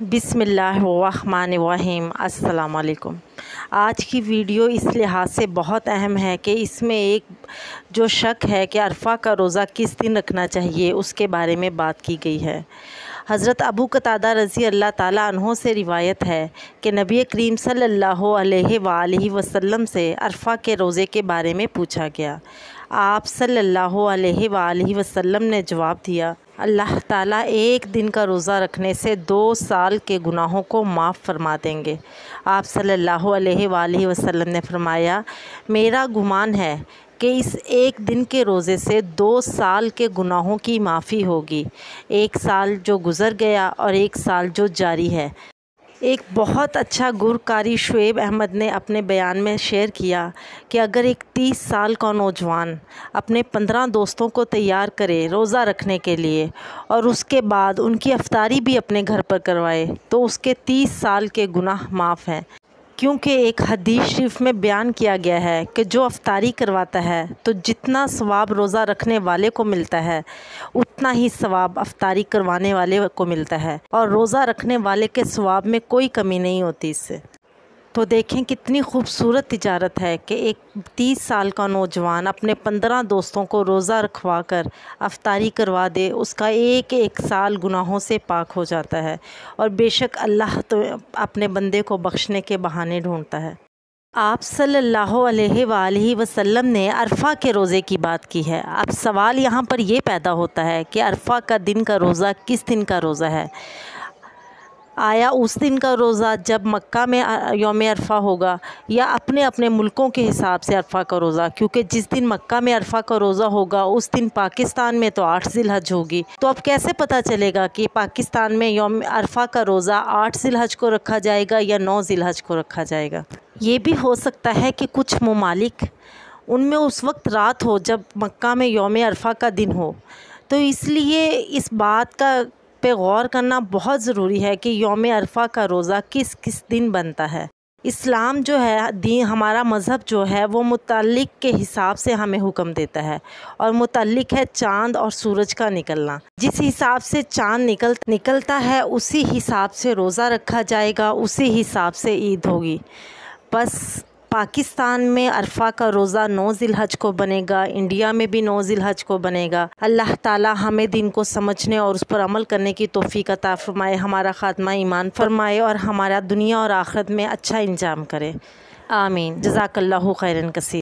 बिसमीम अस्सलाम आज की वीडियो इस लिहाज से बहुत अहम है कि इसमें एक जो शक है कि अरफा का रोज़ा किस दिन रखना चाहिए, उसके बारे में बात की गई है। हज़रत अबू कतादा रज़ी अल्लाह ताला से रिवायत है कि नबी करीम सल्लल्लाहु अलैहि से अरफा के रोज़े के बारे में पूछा गया। आप सल्लल्लाहु अलैहि ने जवाब दिया अल्लाह ताला एक दिन का रोज़ा रखने से दो साल के गुनाहों को माफ़ फरमा देंगे। आप सल्लल्लाहु अलैहि वसल्लम ने फरमाया, मेरा गुमान है कि इस एक दिन के रोज़े से दो साल के गुनाहों की माफ़ी होगी। एक साल जो गुज़र गया और एक साल जो जारी है। एक बहुत अच्छा गुरकारी शुएब अहमद ने अपने बयान में शेयर किया कि अगर एक तीस साल का नौजवान अपने पंद्रह दोस्तों को तैयार करे रोज़ा रखने के लिए और उसके बाद उनकी अफ्तारी भी अपने घर पर करवाए तो उसके तीस साल के गुनाह माफ़ हैं। क्योंकि एक हदीस शरीफ में बयान किया गया है कि जो अफ्तारी करवाता है तो जितना सवाब रोज़ा रखने वाले को मिलता है, उतना ही सवाब अफ्तारी करवाने वाले को मिलता है। और रोज़ा रखने वाले के सवाब में कोई कमी नहीं होती इससे। तो देखें कितनी खूबसूरत तिजारत है कि एक तीस साल का नौजवान अपने पंद्रह दोस्तों को रोज़ा रखवा कर अफ्तारी करवा दे, उसका एक एक साल गुनाहों से पाक हो जाता है और बेशक अल्लाह तो अपने बंदे को बख्शने के बहाने ढूंढता है। आप सल्लल्लाहु अलैहि वसल्लम ने अरफा के रोज़े की बात की है। अब सवाल यहाँ पर यह पैदा होता है कि अरफा का दिन का रोज़ा किस दिन का रोज़ा है? आया उस दिन का रोज़ा जब मक्का में योम अरफा होगा या अपने अपने मुल्कों के हिसाब से अरफा का रोज़ा, क्योंकि जिस दिन मक्का में अरफा का रोज़ा होगा, उस दिन पाकिस्तान में तो आठ जिलहज होगी। तो अब कैसे पता चलेगा कि पाकिस्तान में योम अरफा का रोज़ा आठ जिलहज को रखा जाएगा या नौ जिलहज को रखा जाएगा? ये भी हो सकता है कि कुछ ममालिक उनमें उस वक्त रात हो जब मक्का में योम अरफा का दिन हो। तो इसलिए इस बात का पे गौर करना बहुत ज़रूरी है कि योम अरफा का रोज़ा किस किस दिन बनता है। इस्लाम जो है, दीन हमारा मज़हब जो है, वो मुतलिक के हिसाब से हमें हुक्म देता है और मुतलिक है चाँद और सूरज का निकलना। जिस हिसाब से चाँद निकल, निकलता है, उसी हिसाब से रोज़ा रखा जाएगा, उसी हिसाब से ईद होगी। बस पाकिस्तान में अरफा का रोज़ा नौ ज़िलहज को बनेगा, इंडिया में भी नौ ज़िलहज को बनेगा। अल्लाह ताला हमें दिन को समझने और उस पर अमल करने की तोफ़ी का फ़रमाए, हमारा ख़ात्मा ईमान फरमाए और हमारा दुनिया और आख़रत में अच्छा इंजाम करे। आमीन। जजाकल्ला खैरन कसी